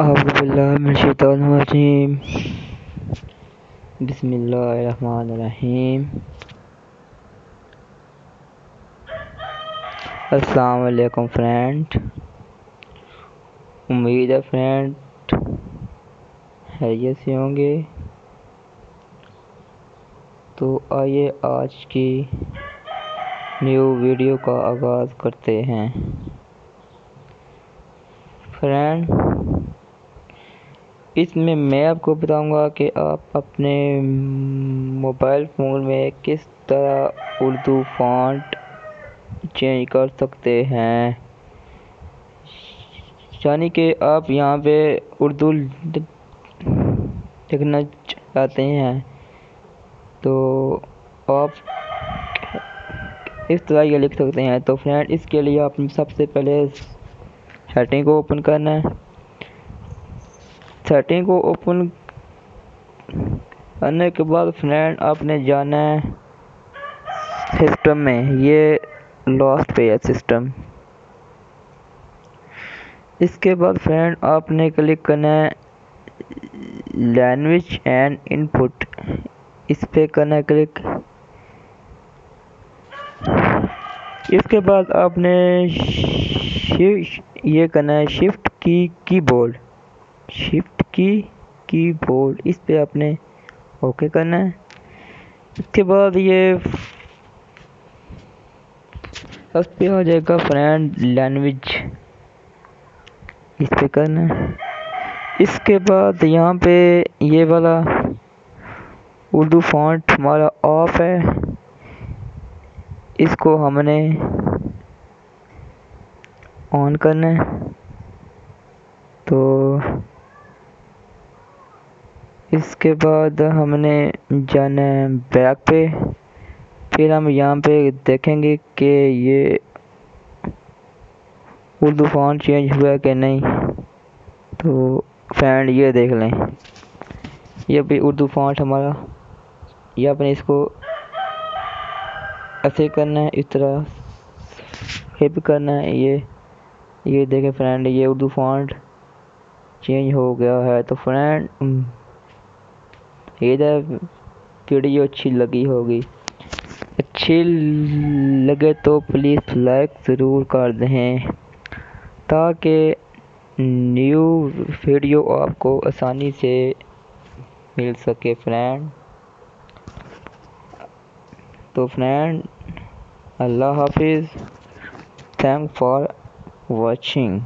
اعوذ باللہ من الشیطان الرجیم بسم اللہ الرحمن الرحیم السلام علیکم فرینڈ. امید ہے فرینڈ خیریت سے ہوں گے. تو آئیے آج کی نیو ویڈیو کا آغاز کرتے ہیں. فرینڈ اس میں میں آپ کو بتاؤں گا کہ آپ اپنے موبائل فون میں کس طرح اردو فونٹ چینج کر سکتے ہیں۔ یعنی کہ آپ یہاں پہ اردو لکھنا چاہتے ہیں۔ تو آپ اس طرح یہ لکھ سکتے ہیں۔ تو فرینڈ، اس کے لیے آپ سب سے پہلے سیٹنگ کو اوپن کرنا ہے۔ سیٹنگ کو اوپن کرنے کے بعد فرینڈ آپ نے جانا ہے سسٹم میں، یہ لاسٹ پہ ہے سسٹم۔ اس کے بعد فرینڈ آپ نے کلک کرنا ہے لینگویج اینڈ ان پٹ اس پہ کرنا ہے کلک۔ اس کے بعد آپ نے یہ کرنا ہے شفٹ کی کی بورڈ۔ شفٹ کی کی بورڈ اس پہ آپ نے اوکے کرنا ہے۔ اس کے بعد یہ اس پہ آ جائے گا فرینڈ لینگویج۔ اس پہ کرنا ہے۔ اس کے بعد یہاں پہ یہ والا اردو فونٹ ہمارا آف ہے۔ اس کو ہم نے آن کرنا ہے۔ تو اس کے بعد ہم نے جانا ہے بیک پہ۔ پھر ہم یہاں پہ دیکھیں گے کہ یہ اردو فونٹ چینج ہوا ہے کہ نہیں۔ تو فرینڈ یہ دیکھ لیں۔ یہ بھی اردو فونٹ ہمارا۔ یہ اپنے اس کو ایسے کرنا ہے، اس طرح ہپ کرنا ہے۔ یہ یہ دیکھیں فرینڈ، یہ اردو فونٹ چینج ہو گیا ہے۔ تو فرینڈ ادھر ویڈیو اچھی لگی ہوگی۔ اچھی لگے تو پلیز لائک ضرور کر دیں تاکہ نیو ویڈیو آپ کو آسانی سے مل سکے فرینڈ۔ تو فرینڈ، اللہ حافظ۔ Thank for watching